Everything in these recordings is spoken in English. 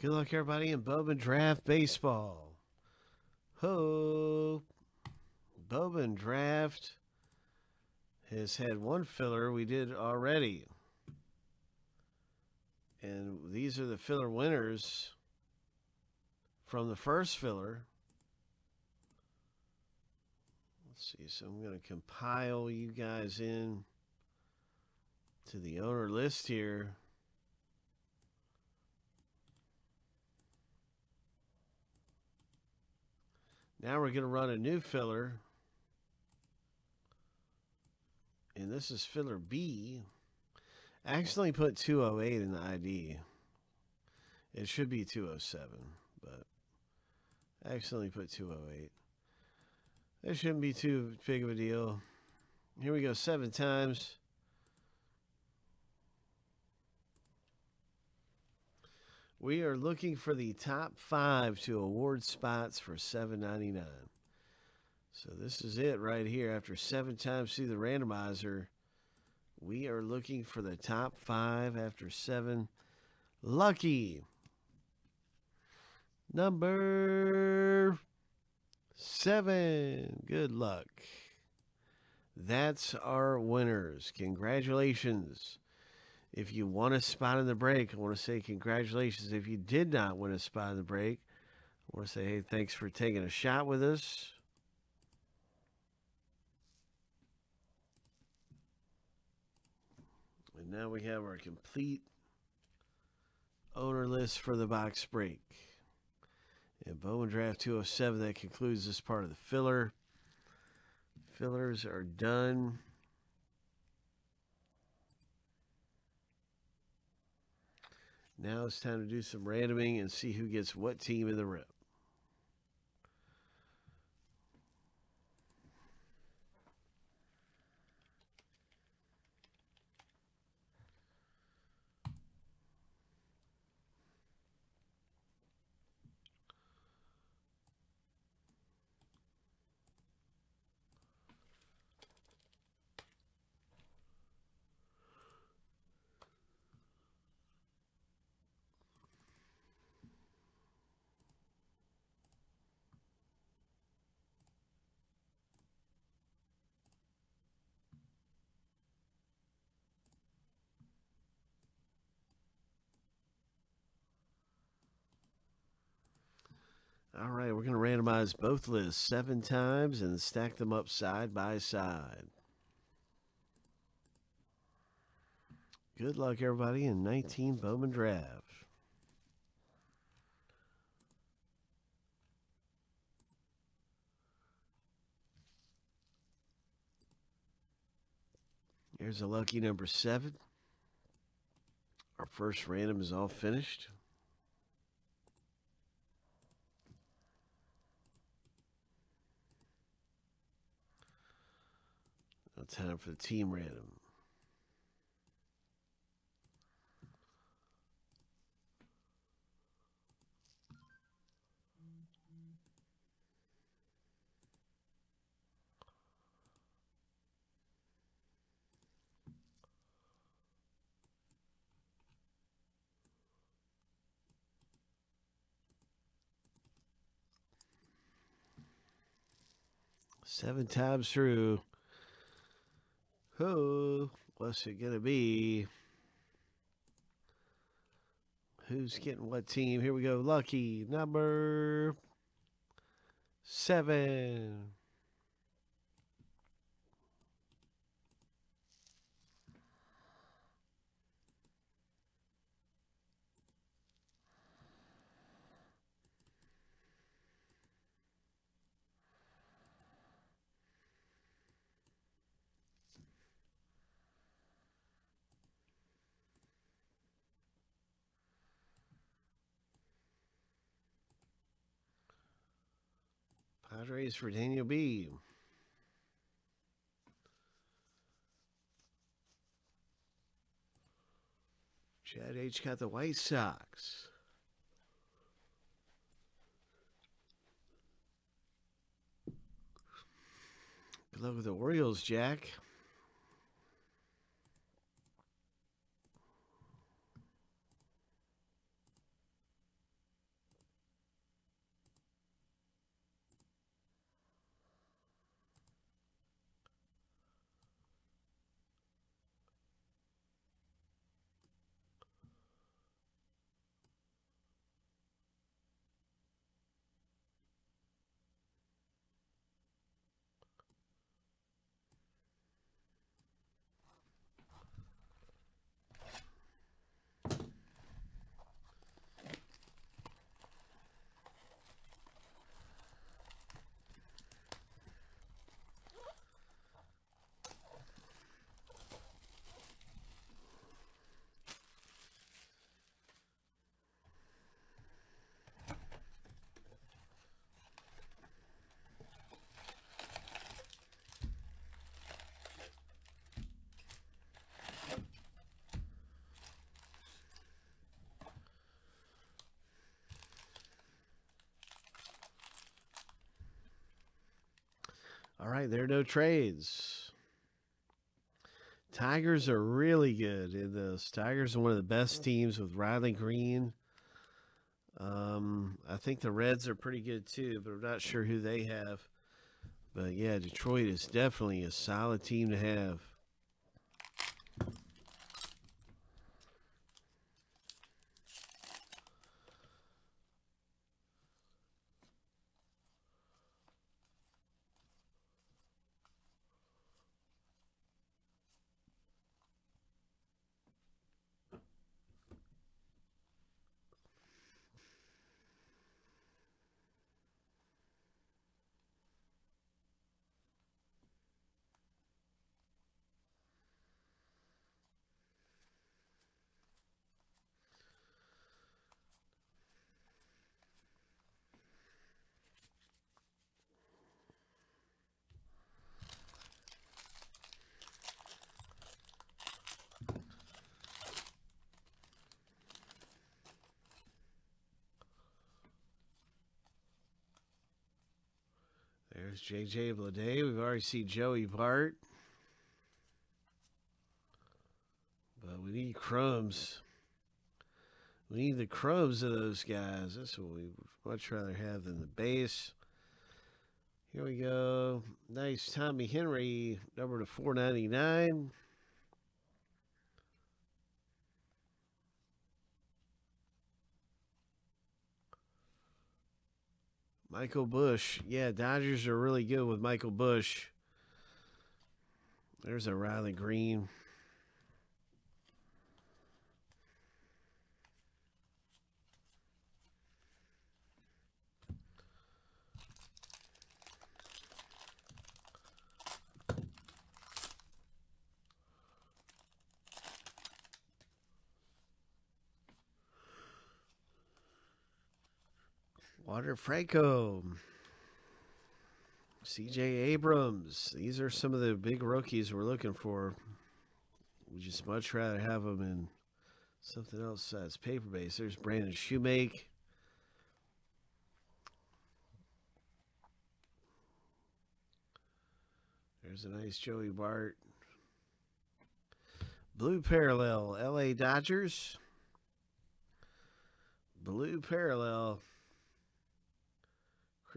Good luck, everybody, in Bowman Draft Baseball. Ho! Bowman Draft has had one filler we did already. And these are the filler winners from the first filler. Let's see. So I'm going to compile you guys in to the owner list here. Now we're going to run a new filler. And this is filler B. I accidentally put 208 in the ID. It should be 207, but I accidentally put 208. That shouldn't be too big of a deal. Here we go, seven times. We are looking for the top five to award spots for seven ninety nine. So this is it right here. After seven times through the randomizer, we are looking for the top five after seven. Lucky. Number seven. Good luck. That's our winners. Congratulations. If you won a spot in the break, I want to say congratulations. If you did not win a spot in the break, I want to say, hey, thanks for taking a shot with us. And now we have our complete owner list for the box break. And Bowman Draft 207, that concludes this part of the filler. Fillers are done. Now it's time to do some randoming and see who gets what team in the rip. All right, we're going to randomize both lists seven times and stack them up side by side. Good luck, everybody, in 19 Bowman Draft. Here's a lucky number seven. Our first random is all finished. Time for the team random. Seven times through. Who? What's it going to be? Who's getting what team? Here we go. Lucky number seven. Padres for Daniel B. Chad H got the White Sox. Good luck with the Orioles, Jack. All right, there are no trades. Tigers are really good in this. Tigers are one of the best teams with Riley Greene. Um, I think the Reds are pretty good too, but I'm not sure who they have. But yeah, Detroit is definitely a solid team to have. There's JJ Bleday. We've already seen Joey Bart. But we need chromes. We need the chromes of those guys. That's what we much rather have than the base. Here we go. Nice Tommy Henry, number to 499. Michael Busch. Yeah, Dodgers are really good with Michael Busch. There's a Riley Greene. Wander Franco. CJ Abrams. These are some of the big rookies we're looking for. We just much rather have them in something else that's paper based. There's Brandon Shewmake. There's a nice Joey Bart. Blue Parallel, LA Dodgers. Blue Parallel.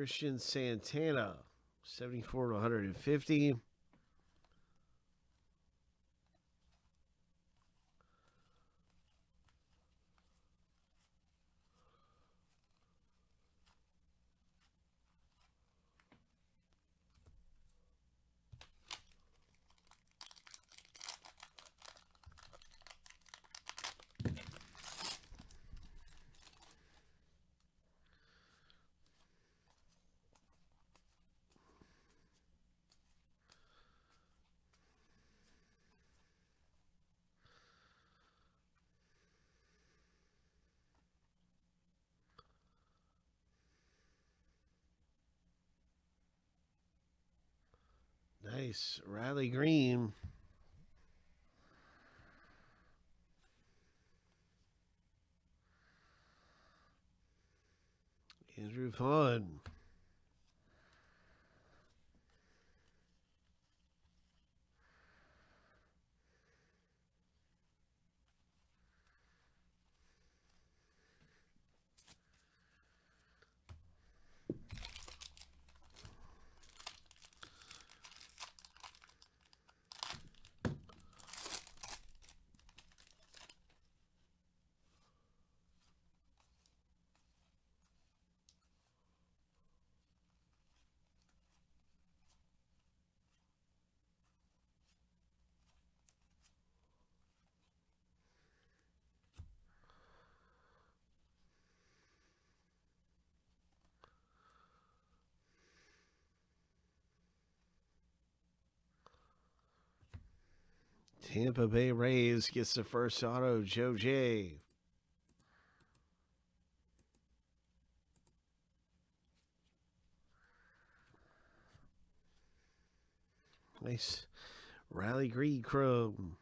Christian Santana, 74 to 150. Nice. Riley Greene. Andrew Vaughn. Tampa Bay Rays gets the first auto, Joe J. Nice. Riley Greene Chrome.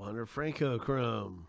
Wander Franco Chrome.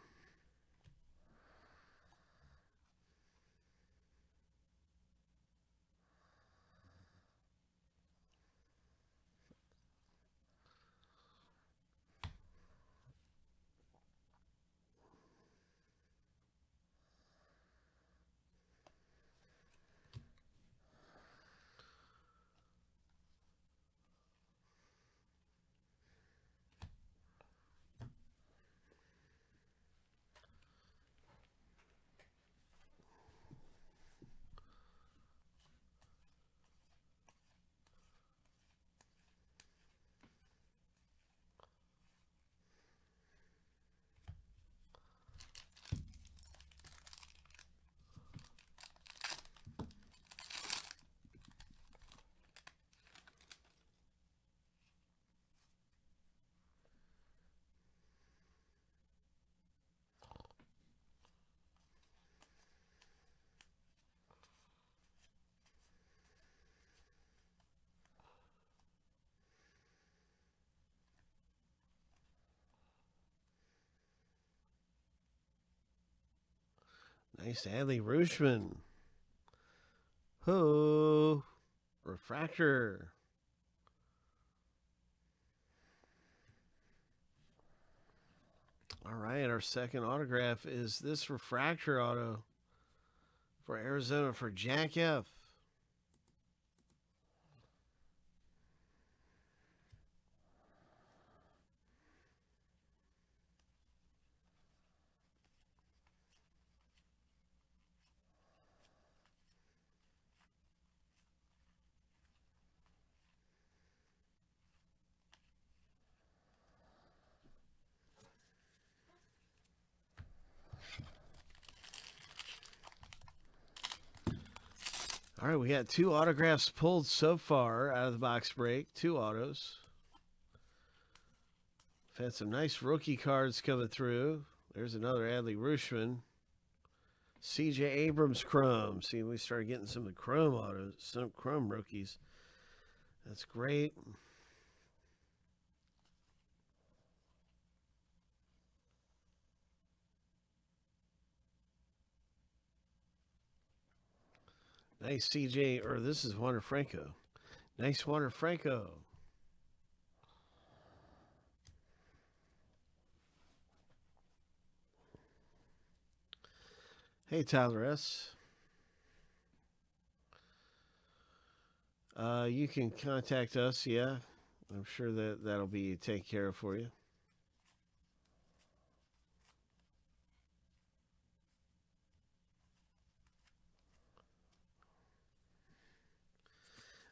Nice Adley Rutschman. Ho. Refractor. All right, our second autograph is this refractor auto for Arizona for Jack F. All right, we got two autographs pulled so far out of the box break. Two autos. We've had some nice rookie cards coming through. There's another Adley Rutschman. CJ Abrams Chrome. See, we started getting some of the Chrome autos, some Chrome rookies. That's great. Nice CJ, or this is Wander Franco. Nice Wander Franco. Hey, Tyler S. Uh, you can contact us, yeah. I'm sure that that'll be taken care of for you.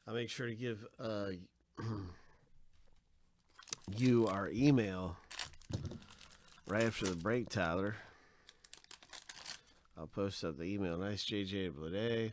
I'll make sure to give uh, you our email right after the break, Tyler. I'll post up the email. Nice JJ Bleday.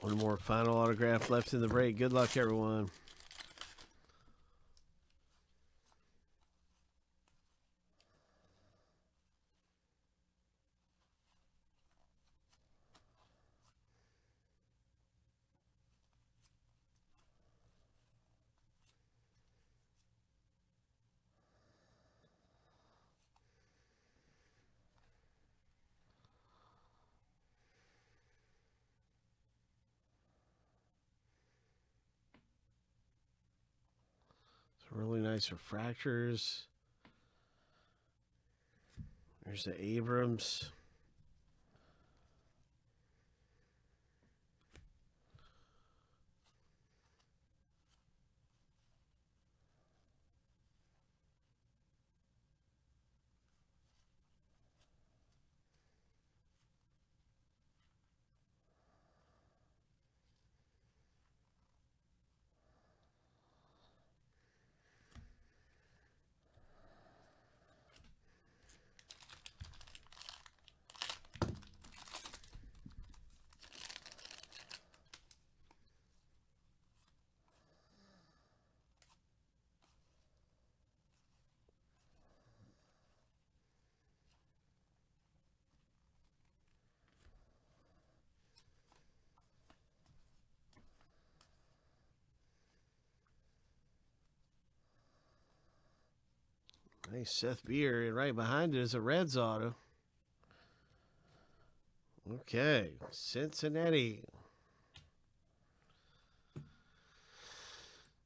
One more final autograph left in the break. Good luck, everyone. Really nice refractors. There's the Abrams. Nice Seth Beer, and right behind it is a Reds auto. Okay, Cincinnati.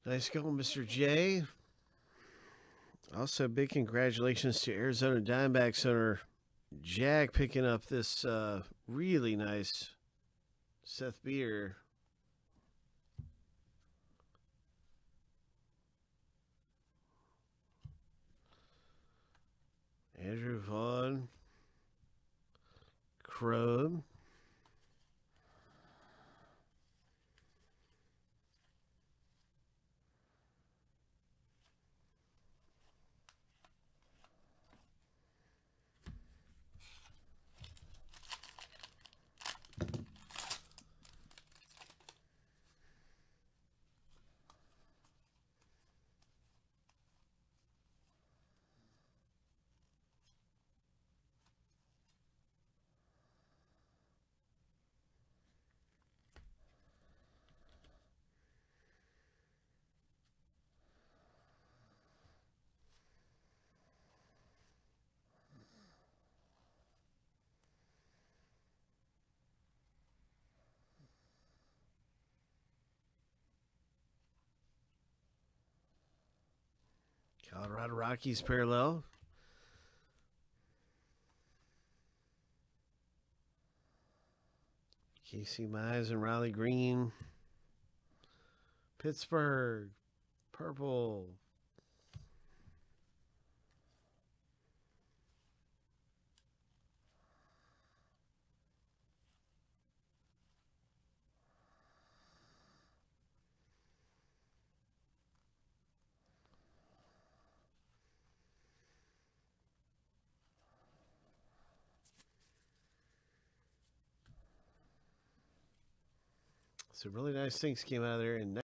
Nice going, Mr. J. Also, big congratulations to Arizona Diamondbacks owner Jack picking up this uh, really nice Seth Beer. Andrew Vaughn, Chrome. Colorado Rockies parallel. Casey Mize and Riley Greene. Pittsburgh. Purple. Some really nice things came out of there. And